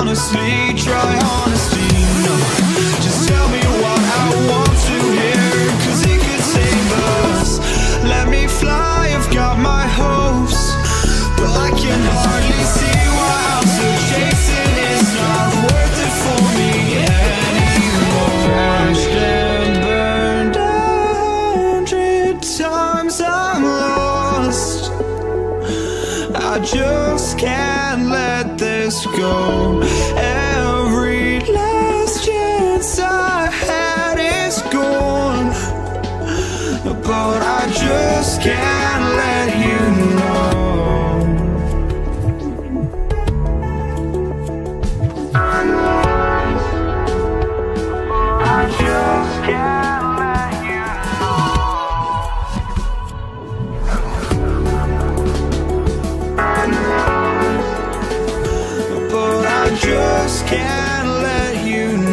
honestly try hard. I just can't let this go. And just can't let you know.